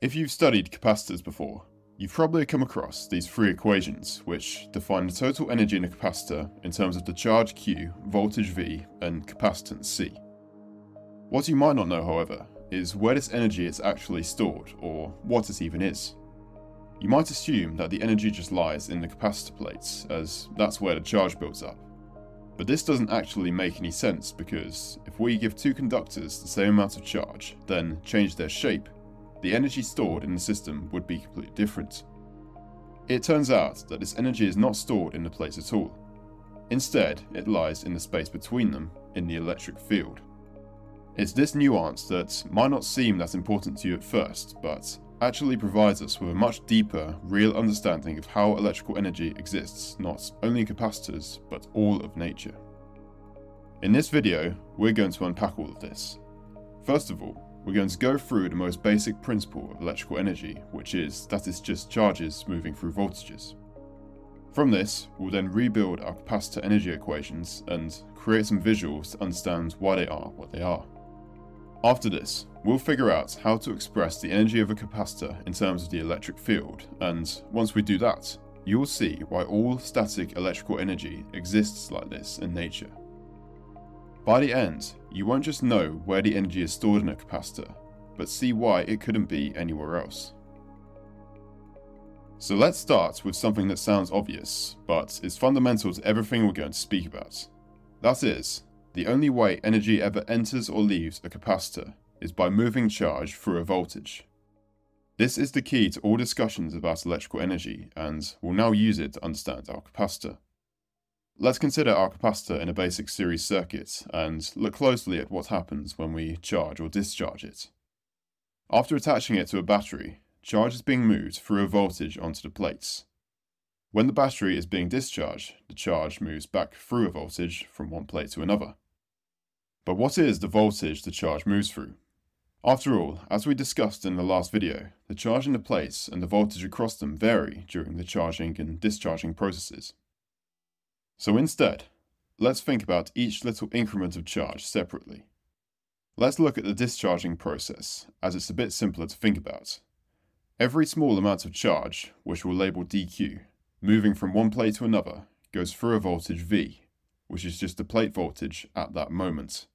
If you've studied capacitors before, you've probably come across these three equations which define the total energy in a capacitor in terms of the charge Q, voltage V, and capacitance C. What you might not know, however, is where this energy is actually stored, or what it even is. You might assume that the energy just lies in the capacitor plates, as that's where the charge builds up. But this doesn't actually make any sense because if we give two conductors the same amount of charge, then change their shape, the energy stored in the system would be completely different. It turns out that this energy is not stored in the plates at all. Instead, it lies in the space between them in the electric field. It's this nuance that might not seem that important to you at first, but actually provides us with a much deeper, real understanding of how electrical energy exists not only in capacitors, but all of nature. In this video, we're going to unpack all of this. First of all, we're going to go through the most basic principle of electrical energy, which is that it's just charges moving through voltages. From this, we'll then rebuild our capacitor energy equations and create some visuals to understand why they are what they are. After this, we'll figure out how to express the energy of a capacitor in terms of the electric field, and once we do that, you'll see why all static electrical energy exists like this in nature. By the end, you won't just know where the energy is stored in a capacitor, but see why it couldn't be anywhere else. So let's start with something that sounds obvious, but is fundamental to everything we're going to speak about. That is, the only way energy ever enters or leaves a capacitor is by moving charge through a voltage. This is the key to all discussions about electrical energy, and we'll now use it to understand our capacitor. Let's consider our capacitor in a basic series circuit and look closely at what happens when we charge or discharge it. After attaching it to a battery, charge is being moved through a voltage onto the plates. When the battery is being discharged, the charge moves back through a voltage from one plate to another. But what is the voltage the charge moves through? After all, as we discussed in the last video, the charge in the plates and the voltage across them vary during the charging and discharging processes. So instead, let's think about each little increment of charge separately. Let's look at the discharging process, as it's a bit simpler to think about. Every small amount of charge, which we'll label dq, moving from one plate to another, goes through a voltage V, which is just the plate voltage at that moment.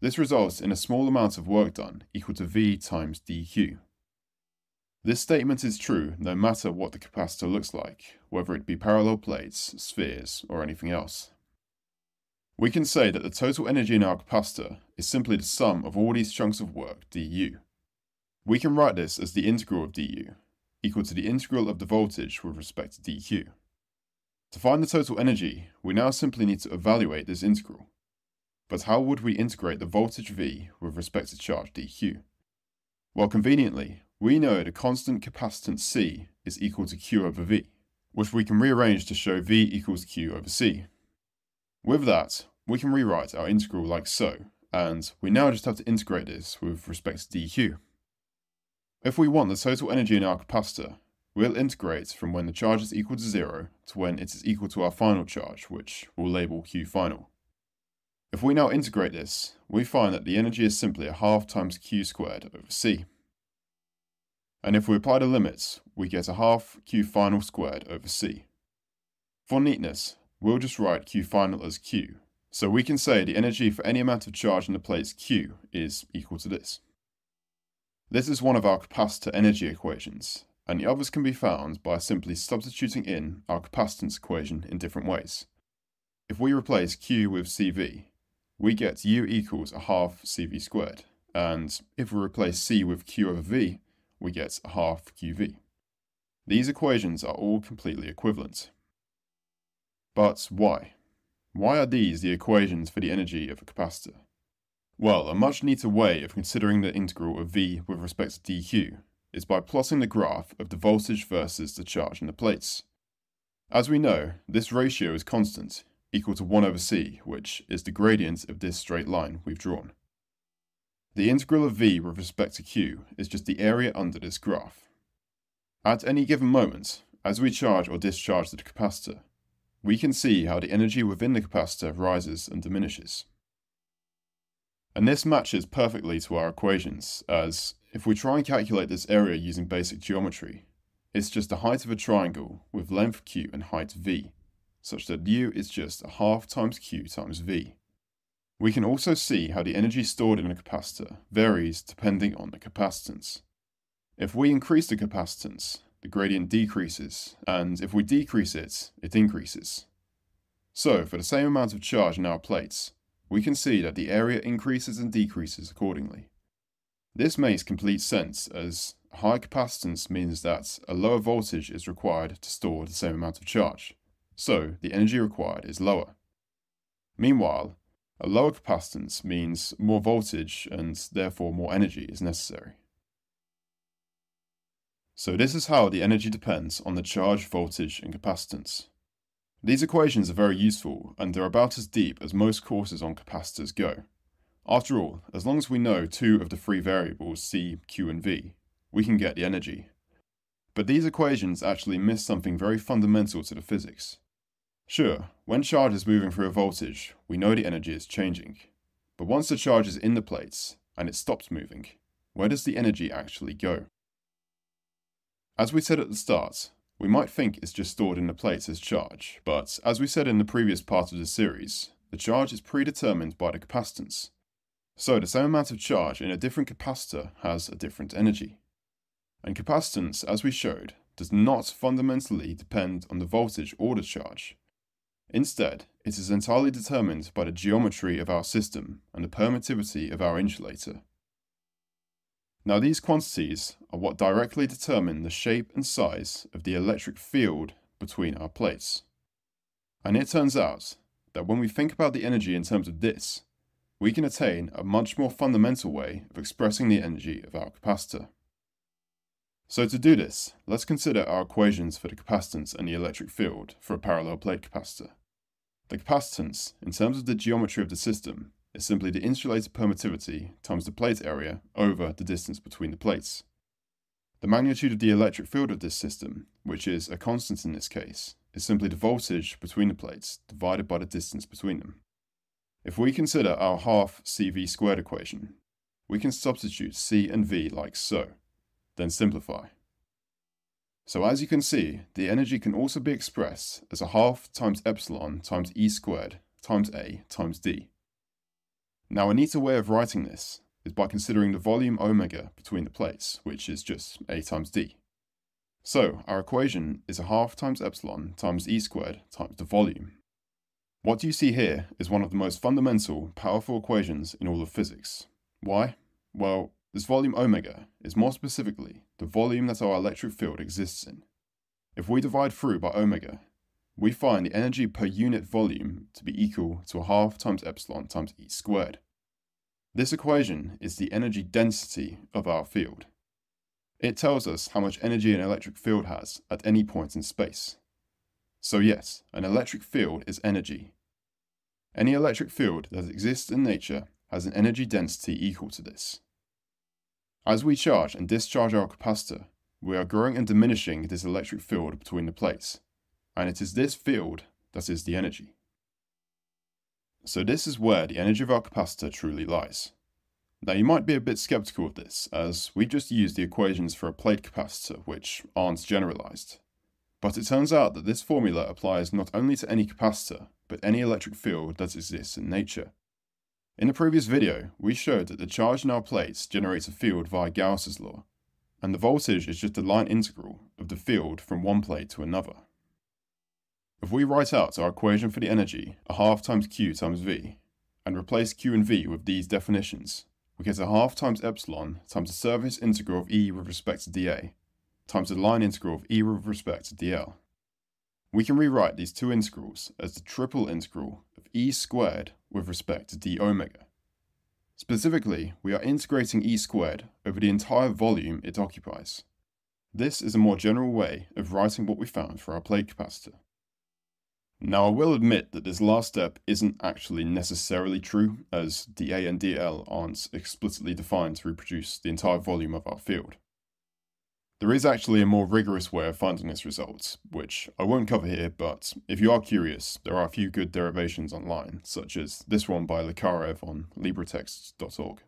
This results in a small amount of work done equal to V times dq. This statement is true no matter what the capacitor looks like, whether it be parallel plates, spheres, or anything else. We can say that the total energy in our capacitor is simply the sum of all these chunks of work du. We can write this as the integral of du, equal to the integral of the voltage with respect to dq. To find the total energy, we now simply need to evaluate this integral. But how would we integrate the voltage V with respect to charge dq? Well, conveniently, we know the constant capacitance C is equal to Q over V, which we can rearrange to show V equals Q over C. With that, we can rewrite our integral like so, and we now just have to integrate this with respect to dq. If we want the total energy in our capacitor, we'll integrate from when the charge is equal to zero to when it is equal to our final charge, which we'll label Q final. If we now integrate this, we find that the energy is simply a half times Q squared over C. And if we apply the limits, we get a half q final squared over c. For neatness, we'll just write q final as q, so we can say the energy for any amount of charge in the plates q is equal to this. This is one of our capacitor energy equations, and the others can be found by simply substituting in our capacitance equation in different ways. If we replace q with cv, we get u equals a half cv squared, and if we replace c with q over v, we get half QV. These equations are all completely equivalent. But why? Why are these the equations for the energy of a capacitor? Well, a much neater way of considering the integral of V with respect to dq is by plotting the graph of the voltage versus the charge in the plates. As we know, this ratio is constant, equal to 1 over c, which is the gradient of this straight line we've drawn. The integral of v with respect to q is just the area under this graph. At any given moment, as we charge or discharge the capacitor, we can see how the energy within the capacitor rises and diminishes. And this matches perfectly to our equations, as if we try and calculate this area using basic geometry, it's just the height of a triangle with length q and height v, such that u is just a half times q times v. We can also see how the energy stored in a capacitor varies depending on the capacitance. If we increase the capacitance, the gradient decreases, and if we decrease it, it increases. So, for the same amount of charge in our plates, we can see that the area increases and decreases accordingly. This makes complete sense as high capacitance means that a lower voltage is required to store the same amount of charge, so the energy required is lower. Meanwhile, a lower capacitance means more voltage and therefore more energy is necessary. So this is how the energy depends on the charge, voltage and capacitance. These equations are very useful and they're about as deep as most courses on capacitors go. After all, as long as we know two of the three variables C, Q and V, we can get the energy. But these equations actually miss something very fundamental to the physics. Sure, when charge is moving through a voltage, we know the energy is changing. But once the charge is in the plates, and it stops moving, where does the energy actually go? As we said at the start, we might think it's just stored in the plates as charge, but as we said in the previous part of the series, the charge is predetermined by the capacitance. So the same amount of charge in a different capacitor has a different energy. And capacitance, as we showed, does not fundamentally depend on the voltage or the charge. Instead, it is entirely determined by the geometry of our system and the permittivity of our insulator. Now these quantities are what directly determine the shape and size of the electric field between our plates. And it turns out that when we think about the energy in terms of this, we can attain a much more fundamental way of expressing the energy of our capacitor. So to do this, let's consider our equations for the capacitance and the electric field for a parallel plate capacitor. The capacitance, in terms of the geometry of the system, is simply the insulator permittivity times the plate area over the distance between the plates. The magnitude of the electric field of this system, which is a constant in this case, is simply the voltage between the plates divided by the distance between them. If we consider our half CV squared equation, we can substitute C and V like so then simplify. So as you can see, the energy can also be expressed as a half times epsilon times E squared times A times D. Now a neater way of writing this is by considering the volume omega between the plates, which is just A times D. So our equation is a half times epsilon times E squared times the volume. What do you see here is one of the most fundamental, powerful equations in all of physics. Why? Well, this volume omega is more specifically the volume that our electric field exists in. If we divide through by omega, we find the energy per unit volume to be equal to a half times epsilon times E squared. This equation is the energy density of our field. It tells us how much energy an electric field has at any point in space. So yes, an electric field is energy. Any electric field that exists in nature has an energy density equal to this. As we charge and discharge our capacitor, we are growing and diminishing this electric field between the plates, and it is this field that is the energy. So this is where the energy of our capacitor truly lies. Now you might be a bit skeptical of this, as we just used the equations for a plate capacitor which aren't generalized. But it turns out that this formula applies not only to any capacitor, but any electric field that exists in nature. In the previous video, we showed that the charge in our plates generates a field via Gauss's law, and the voltage is just a line integral of the field from one plate to another. If we write out our equation for the energy, a half times Q times V, and replace Q and V with these definitions, we get a half times epsilon times the surface integral of E with respect to dA, times the line integral of E with respect to dl. We can rewrite these two integrals as the triple integral e squared with respect to d omega. Specifically, we are integrating e squared over the entire volume it occupies. This is a more general way of writing what we found for our plate capacitor. Now I will admit that this last step isn't actually necessarily true, as dA and dl aren't explicitly defined to reproduce the entire volume of our field. There is actually a more rigorous way of finding this result, which I won't cover here, but if you are curious, there are a few good derivations online, such as this one by Lekarev on libretext.org.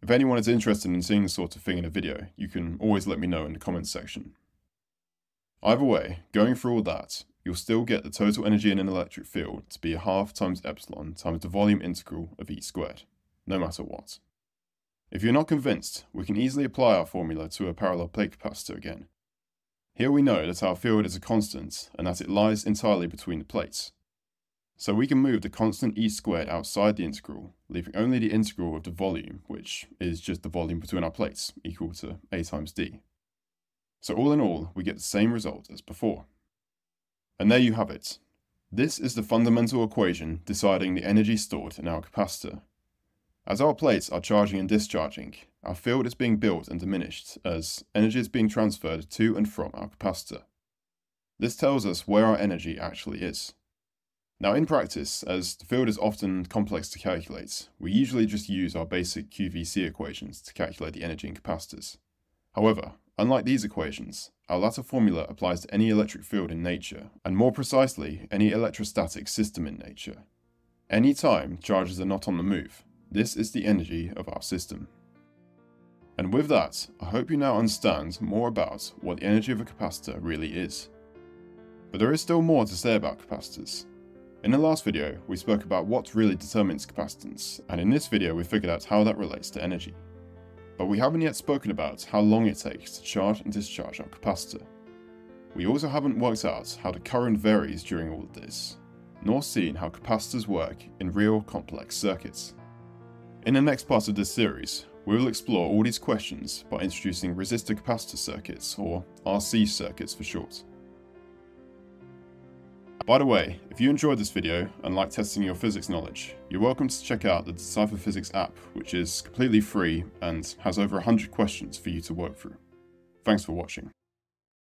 If anyone is interested in seeing this sort of thing in a video, you can always let me know in the comments section. Either way, going through all that, you'll still get the total energy in an electric field to be a half times epsilon times the volume integral of E squared, no matter what. If you're not convinced, we can easily apply our formula to a parallel plate capacitor again. Here we know that our field is a constant and that it lies entirely between the plates. So we can move the constant E squared outside the integral, leaving only the integral of the volume, which is just the volume between our plates, equal to A times D. So all in all, we get the same result as before. And there you have it. This is the fundamental equation deciding the energy stored in our capacitor. As our plates are charging and discharging, our field is being built and diminished as energy is being transferred to and from our capacitor. This tells us where our energy actually is. Now in practice, as the field is often complex to calculate, we usually just use our basic QVC equations to calculate the energy in capacitors. However, Unlike these equations, our latter formula applies to any electric field in nature, and more precisely, any electrostatic system in nature. Any time charges are not on the move, this is the energy of our system. And with that, I hope you now understand more about what the energy of a capacitor really is. But there is still more to say about capacitors. In the last video, we spoke about what really determines capacitance, and in this video we figured out how that relates to energy but we haven't yet spoken about how long it takes to charge and discharge our capacitor. We also haven't worked out how the current varies during all of this, nor seen how capacitors work in real complex circuits. In the next part of this series, we will explore all these questions by introducing resistor capacitor circuits, or RC circuits for short. By the way, if you enjoyed this video and like testing your physics knowledge, you're welcome to check out the Decipher Physics app, which is completely free and has over 100 questions for you to work through. Thanks for watching.